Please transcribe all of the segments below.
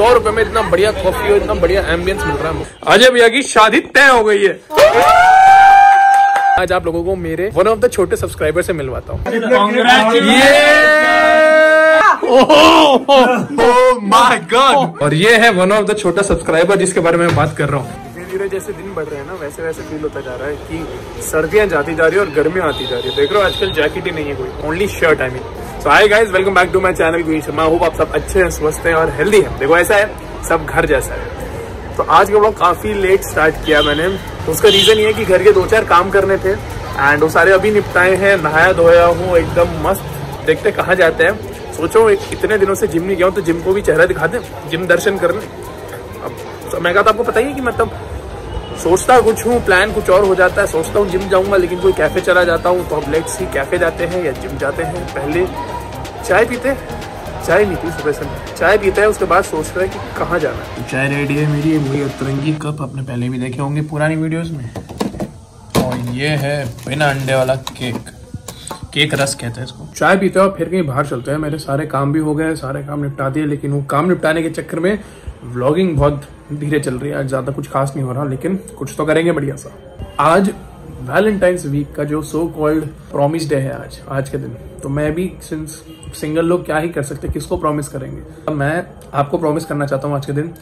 सौ रुपए में इतना बढ़िया कॉफ़ी और इतना बढ़िया एम्बियंस मिल रहा है अजय भैया की शादी तय हो गई है। आज आप लोगों को मेरे वन ऑफ़ द छोटे सब्सक्राइबर से मिलवाता हूँ। माय गॉड और ये है वन ऑफ़ द छोटा सब्सक्राइबर जिसके बारे में मैं बात कर रहा हूँ। धीरे धीरे जैसे दिन बढ़ रहे हैं ना वैसे वैसे फील होता जा रहा है कि सर्दियाँ जाती जा रही है और गर्मियाँ आती जा रही है। देख रहे हो आजकल जैकेट ही नहीं है कोई only shirt I mean so hi guys welcome back to my channel Gui Sharma hope आप सब अच्छे हैं, स्वस्थ हैं और हेल्दी हैं। देखो, ऐसा है, सब घर जैसा है। तो आज का ब्लॉग काफ़ी लेट स्टार्ट किया मैंने। उसका रीजन ये है कि घर के दो चार काम करने थे। एंड वो सारे अभी निपटाए हैं, नहाया धोया हूँ, एकदम मस्त। देखते कहाँ जाते हैं। सोचो इतने दिनों से जिम नहीं गया हूँ तो जिम को भी चेहरा दिखा दें जिम दर्शन कर लें। अब तो मैं कहा था, आपको पता ही है कि मतलब सोचता कुछ हूँ प्लान कुछ और हो जाता है, सोचता हूँ जिम जाऊँगा, लेकिन कोई कैफ़े चला जाता हूँ तो हम लेट्स ही कैफ़े जाते हैं या जिम जाते हैं। पहले चाय पीते चाय नहीं पी सुबह से। चाय पीते हैं, उसके बाद सोच रहे हैं कि कहाँ जाना है। चाय रेडी है मेरी वही अतरंगी कप अपने पहले भी देखे होंगे पुरानी वीडियोस में। और ये है बिना अंडे वाला केक केक रस कहते हैं इसको। चाय पीते हैं और फिर कहीं बाहर चलते हैं। मेरे सारे काम भी हो गए, सारे काम निपटा दिए, लेकिन वो काम निपटाने के चक्कर में व्लॉगिंग बहुत धीरे चल रही है। आज ज़्यादा कुछ खास नहीं हो रहा, लेकिन कुछ तो करेंगे बढ़िया सा। आज वैलेंटाइंस वीक का जो सो कॉल्ड प्रॉमिस डे है आज आज के दिन। तो मैं भी सिंस सिंगल लोग क्या ही कर सकते किसको प्रॉमिस करेंगे? अब मैं आपको प्रॉमिस करना चाहता हूँ आज के दिन।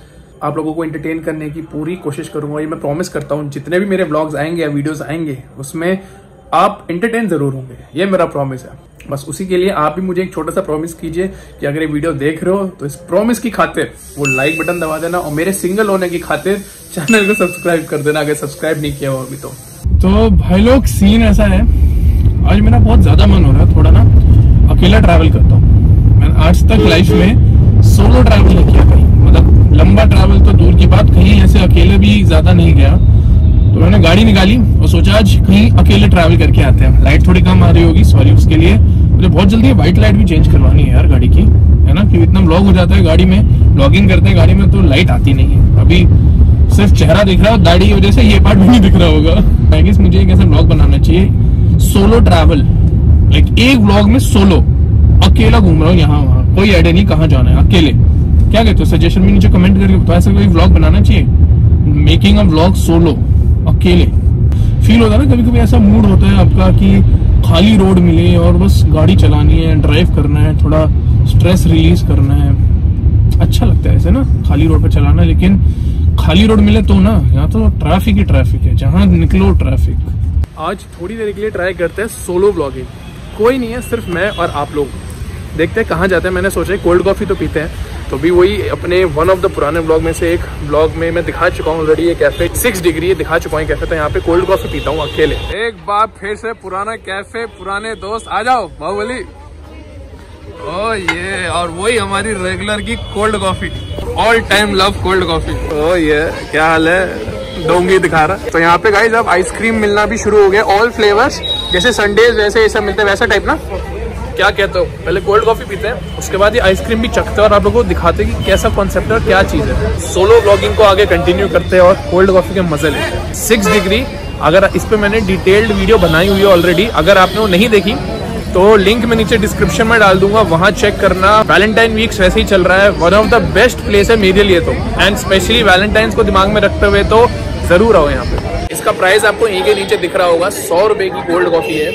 आप लोगों को एंटरटेन करने की पूरी कोशिश करूँगा। ये मैं प्रॉमिस करता हूँ, जितने भी मेरे ब्लॉग्स आएँगे या वीडियोस आएँगे, उसमें आप एंटरटेन ज़रूर होंगे। ये मेरा प्रॉमिस है। बस उसी के लिए आप भी मुझे एक छोटा सा प्रॉमिस कीजिए कि अगर ये वीडियो देख रहे हो तो इस प्रॉमिस की खातिर वो लाइक बटन दबा देना और मेरे सिंगल होने की खातिर चैनल को सब्सक्राइब कर देना, अगर सब्सक्राइब नहीं किया हो अभी तो। तो भाई लोग सीन ऐसा है। आज मेरा बहुत ज़्यादा मन हो रहा है थोड़ा ना। अकेला ट्रैवल करता हूँ। मैंने आज तक लाइफ में सोलो ट्रैवल नहीं किया कहीं। मतलब लंबा ट्रैवल तो दूर की बात, कहीं ऐसे अकेले भी ज़्यादा नहीं गया। तो मैंने गाड़ी निकाली और सोचा आज कहीं अकेले ट्रैवल करके आते हैं। लाइट थोड़ी कम आ रही होगी सॉरी उसके लिए। मुझे बहुत जल्दी व्हाइट लाइट भी चेंज करवानी है यार गाड़ी की, है ना? क्योंकि इतना ब्लॉग हो जाता है गाड़ी में ब्लॉगिंग करते हैं गाड़ी में तो लाइट आती नहीं है। अभी सिर्फ़ चेहरा दिख रहा है दाढ़ी की वजह से ये पार्ट भी नहीं दिख रहा होगा। आई मुझे एक ऐसा ब्लॉग बनाना चाहिए। सोलो ट्रैवल लाइक एक ब्लॉग में सोलो अकेला घूम रहा हूँ यहाँ वहाँ। कोई आइडिया नहीं कहाँ जाना है, अकेले। क्या कहते हो? सजेशन में नीचे कमेंट करके बताओ, ऐसा कोई ब्लॉग बनाना चाहिए? मेकिंग अ ब्लॉग सोलो अकेले। फील होता है ना कभी कभी ऐसा मूड होता है आपका कि खाली रोड मिले और बस गाड़ी चलानी है ड्राइव करना है, थोड़ा स्ट्रेस रिलीज़ करना है। अच्छा लगता है ऐसे ना, खाली रोड पर चलाना, लेकिन खाली रोड मिले तो ना, यहाँ तो ट्रैफ़िक ही ट्रैफ़िक है, जहाँ निकलो ट्रैफ़िक आज थोड़ी देर के लिए ट्राई करते हैं सोलो ब्लॉगिंग कोई नहीं है, सिर्फ़ मैं और आप लोग। देखते हैं कहाँ जाते हैं, मैंने सोचा कोल्ड कॉफ़ी तो पीते हैं। तो भी वही अपने वन ऑफ़ द पुराने ब्लॉग में से एक ब्लॉग में मैं दिखा चुका हूँ ऑलरेडी ये कैफ़े सिक्स डिग्री दिखा चुका हूँ कैफ़े तो यहाँ पे कोल्ड कॉफ़ी पीता हूँ अकेले। एक बार फिर से पुराना कैफ़े पुराने दोस्त आ जाओ बाहुबली। ओ ये और वही हमारी रेगुलर की cold coffee all time love cold coffee ओ ये क्या हाल है? डोंगी दिखा रहा। तो यहाँ पे गाइज़ अब आइसक्रीम मिलना भी शुरू हो गया ऑल फ्लेवर्स जैसे संडेज वैसे ऐसा मिलते हैं वैसा टाइप ना? क्या कहते हो? पहले कोल्ड कॉफ़ी पीते हैं, उसके बाद ये आइसक्रीम भी चखते हैं और आप लोगों को दिखाते हैं कि कैसा कॉन्सेप्ट है और क्या चीज़ है। सोलो ब्लॉगिंग को आगे कंटिन्यू करते हैं और कोल्ड कॉफ़ी के मज़े लेते हैं। सिक्स डिग्री अगर इस पे मैंने डिटेल्ड वीडियो बनाई हुई है ऑलरेडी अगर आपने वो नहीं देखी तो लिंक मैं नीचे डिस्क्रिप्शन में डाल दूँगा, वहाँ चेक करना। वैलेंटाइन वीक्स वैसे ही चल रहा है one of the best place है मेरे लिए तो। एंड स्पेशली वैलेंटाइंस को दिमाग में रखते हुए तो ज़रूर आओ यहाँ पे। इसका प्राइस आपको यहीं के नीचे दिख रहा होगा। सौ रुपए की कोल्ड कॉफ़ी है,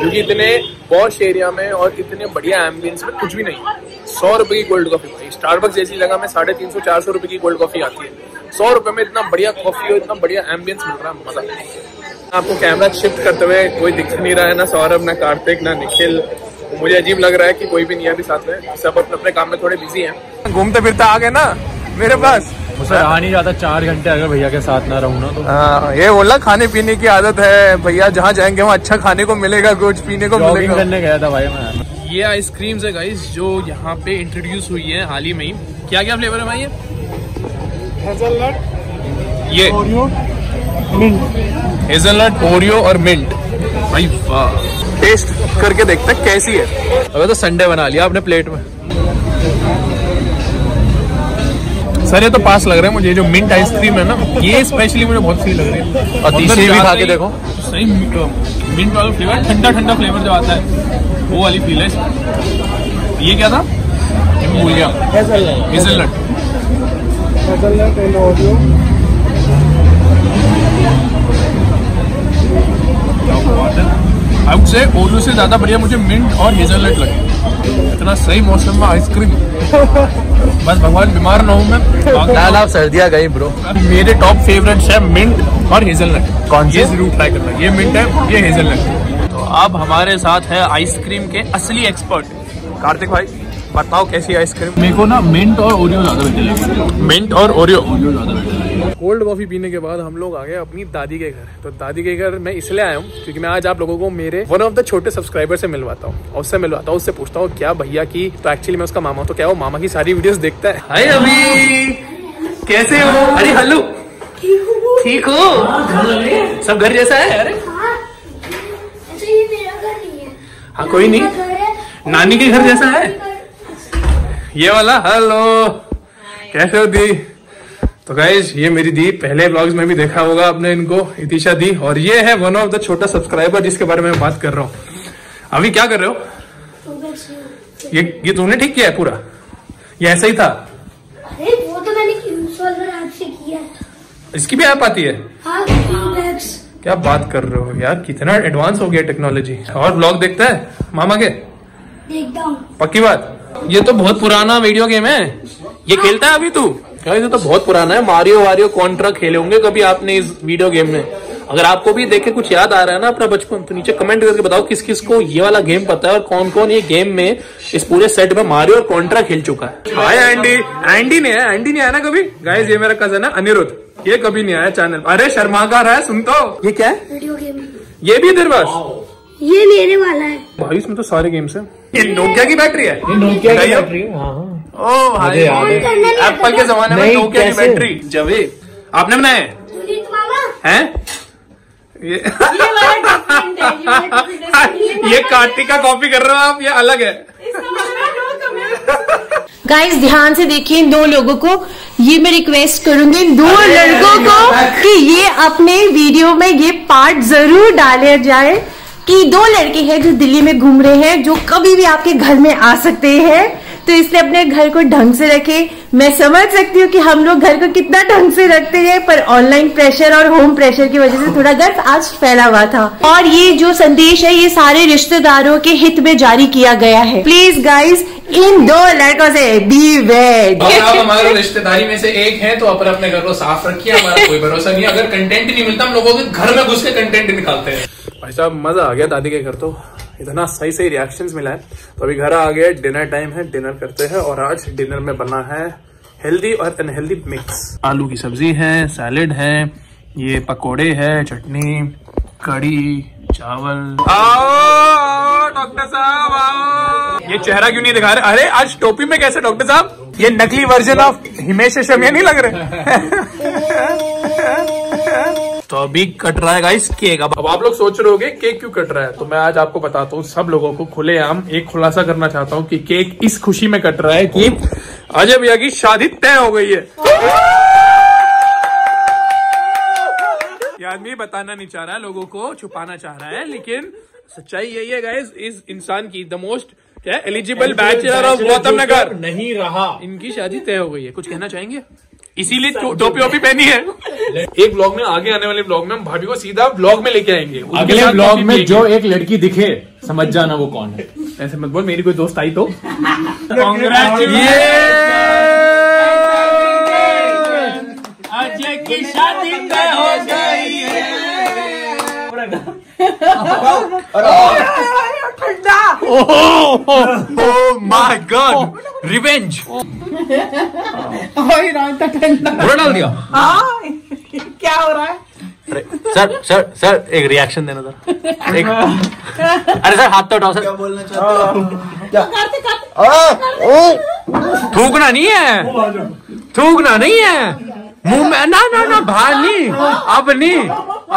जो कि इतने पॉश एरिया में और इतने बढ़िया एम्बियंस में कुछ भी नहीं। सौ रुपए की कोल्ड कॉफ़ी भाई। स्टारबक्स जैसी जगह में साढ़े तीन सौ, चार सौ रुपए की कोल्ड कॉफ़ी आती है। सौ रुपए में इतना बढ़िया कॉफ़ी और इतना बढ़िया एम्बियंस मिल रहा है, मज़ा आपको कैमरा शिफ्ट करते हुए कोई दिख नहीं रहा है, ना सौरभ, ना कार्तिक, ना निखिल। मुझे अजीब लग रहा है कि कोई भी नहीं है अभी साथ में। सब अपने अपने काम में थोड़े बिज़ी हैं। घूमते फिरते आ गए ना मेरे पास। मुझे आ नहीं जाता चार घंटे अगर भैया के साथ ना रहूँ ना तो। हाँ ये बोला खाने पीने की आदत है। भैया जहाँ जाएँगे वहाँ अच्छा खाने को मिलेगा कुछ पीने को मिलेगा। करने गया था भाई मैं। ये आइसक्रीम्स है गाइस जो यहाँ पे इंट्रोड्यूस हुई है हाल ही में ही। क्या क्या फ्लेवर है भाई ये? ये। मिंट हेजलनट ओरियो और मिंट भाई वाह। टेस्ट करके देखते कैसी है। अबे तो संडे बना लिया आपने प्लेट में। सर ये तो पास लग रहा है मुझे जो मिंट आइसक्रीम है ना ये स्पेशली मुझे बहुत सही लग रही है। और तीसरी भी खा के देखो। सही मिंट वाला फ्लेवर ठंडा ठंडा फ्लेवर जो आता है वो वाली फील है। ये क्या था? भूल गया। Hazelnut hazelnut and Oreo I would say Oreo से ज़्यादा बढ़िया मुझे मिंट और हेजलनट लगे। इतना सही मौसम में आइसक्रीम। बस भगवान बीमार ना हूँ मैं। लाल आप सर्दियाँ गई ब्रो मेरे टॉप फेवरेट्स है मिंट और हेजलनट कौन? ये ज़रूर ट्राई करना। ये मिंट है ये हेजलनट तो अब हमारे साथ है आइसक्रीम के असली एक्सपर्ट कार्तिक भाई बताओ कैसी आइसक्रीम? मेरे को ना मिंट और ओरियो ज़्यादा बेटर लगे। मिंट और ओरियो ओरियो ज़्यादा बेटर। कोल्ड कॉफ़ी पीने के बाद हम लोग आ गए अपनी दादी के घर। तो दादी के घर मैं इसलिए आया हूँ क्योंकि मैं आज आप लोगों को मेरे वन ऑफ़ द छोटे सब्सक्राइबर से मिलवाता हूँ। और उससे मिलवाता हूँ उससे पूछता हूँ क्या भैया की तो एक्चुअली मैं उसका मामा हूँ, तो क्या वो मामा की सारी वीडियोस देखता है? हाय अभी कैसे हो? अरे हेलो ठीक हो? सब घर जैसा है? अरे अच्छा घर नहीं है। हाँ कोई नहीं। है। नानी के घर जैसा है? ये वाला हेलो कैसे हो दी? तो गाइज़ ये मेरी दी पहले ब्लॉग्स में भी देखा होगा आपने इनको इतिशा दी। और ये है वन ऑफ़ द छोटा सब्सक्राइबर जिसके बारे में बात कर रहा हूँ। अभी क्या कर रहे हो? ये ये तुमने ठीक किया है पूरा? ये ऐसा ही था? अरे वो तो मैंने से किया है। इसकी भी ऐप आती है? हाँ क्या बात कर रहे हो यार कितना एडवांस हो गया टेक्नोलॉजी और ब्लॉग देखता है? मामा के? देखता हूँ। पक्की बात? ये तो बहुत पुराना वीडियो गेम है। ये खेलता है अभी तू? ये तो बहुत पुराना है। मारियो वारियो कॉन्ट्रा खेले होंगे कभी आपने इस वीडियो गेम में। अगर आपको भी देखे कुछ याद आ रहा है ना अपना बचपन तो नीचे कमेंट करके बताओ किस किस को ये वाला गेम पता है और कौन कौन ये गेम में इस पूरे सेट में मारियो और कॉन्ट्रा खेल चुका है? हाय एंडी एंडी ने एंडी नहीं आया ना कभी? गाइस ये मेरा कज़न है अनिरुद्ध ये कभी नहीं आया चैनल अरे शर्मा का रहा है सुन तो। ये क्या है? वीडियो गेम ये भी इधर बस ये मेरे वाला है। भाई इसमें तो सारे गेम्स है। ये नोकिया की बैटरी है। नोकिया की बैटरी हाँ। ओ भाई एप्पल के जमाने में नोकिया की बैटरी? जवे आपने बनाए हैं? हैं? ये ये कार्तिक का कॉपी कर रहे हो आप ये अलग है। गाइस ध्यान से देखिए इन दो लोगों को। ये मैं रिक्वेस्ट करूँगी इन दो लड़कों को कि ये अपने वीडियो में ये पार्ट ज़रूर डाले जाए कि दो लड़के हैं जो दिल्ली में घूम रहे हैं जो कभी भी आपके घर में आ सकते हैं। तो इसलिए अपने घर को ढंग से रखें। मैं समझ सकती हूँ कि हम लोग घर को कितना ढंग से रखते हैं पर ऑनलाइन प्रेशर और होम प्रेशर की वजह से थोड़ा गर्व आज फैला हुआ था। और ये जो संदेश है ये सारे रिश्तेदारों के हित में जारी किया गया है। प्लीज़ गाइज़ इन दो लड़कों से बी वेड और आप हमारे रिश्तेदारी में से एक हैं तो अपने अपने घर को साफ़ रखिए हमारा कोई भरोसा नहीं अगर कंटेंट नहीं मिलता हम लोगों के घर में घुस के कंटेंट निकालते हैं। भाई साहब मज़ा आ गया दादी के घर तो। इतना सही सही रिएक्शंस मिला है। तो अभी घर आ गया डिनर टाइम है डिनर करते हैं और आज डिनर में बना है हेल्दी और अनहेल्दी मिक्स आलू की सब्ज़ी है सैलेड है ये पकोड़े है चटनी कड़ी चावल। आओ डॉक्टर साहब आओ। ये चेहरा क्यों नहीं दिखा रहे? अरे आज टोपी में कैसे डॉक्टर साहब? ये नकली वर्जन ऑफ़ हिमेश रेशमिया नहीं लग रहे? तो अभी कट रहा है गाइस केक अब अब आप लोग सोच रहे होगे केक क्यों कट रहा है? तो मैं आज आपको बताता हूँ सब लोगों को खुलेआम एक खुलासा करना चाहता हूँ कि केक इस खुशी में कट रहा है कि अजय भैया की शादी तय हो गई है। आदमी बताना नहीं चाह रहा है लोगों को छुपाना चाह रहा है लेकिन सच्चाई यही है गाइस इस इंसान की द मोस्ट क्या eligible bachelor of Gautam Nagar नहीं रहा। इनकी शादी तय हो गई है। कुछ कहना चाहेंगे? इसीलिए टोपी ओपी पहनी है एक ब्लॉग में आगे आने वाले ब्लॉग में हम भाभी को सीधा ब्लॉग में लेके आएँगे अगले ब्लॉग में जो एक लड़की दिखे समझ जाना वो कौन है ऐसे मत बोल मेरी कोई दोस्त आई तो अजय की शादी तय हो गई माय गॉड रिवेंज पूरा डाल दिया क्या हो रहा है? सर सर सर एक रिएक्शन देना था एक अरे सर हाथ तो उठाओ सर। थूकना नहीं है। थूकना नहीं है। मुँह में ना ना ना बाहर नहीं। अब नहीं।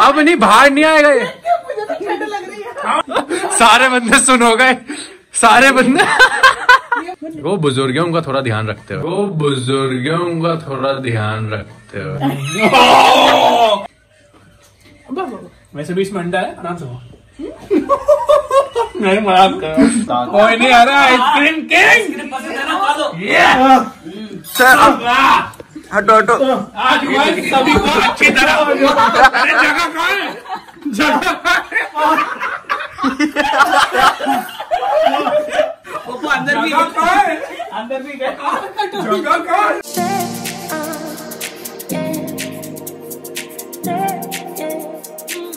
अब नहीं बाहर नहीं आएगा ये। मुझे तो ठंड लग रही है। सारे बंदे सुन हो गए। सारे बंदे वो बुज़ुर्गों का थोड़ा ध्यान रखते हो। वो बुज़ुर्गों का थोड़ा ध्यान रखते हो। वैसे भी इसमें अंडा है आराम से नहीं मज़ाक कर कोई नहीं आ रहा आइसक्रीम किंग हटो हटो। आज सभी को अच्छी तरह जगह कहाँ है? जगह कहाँ है अंदर भी जगह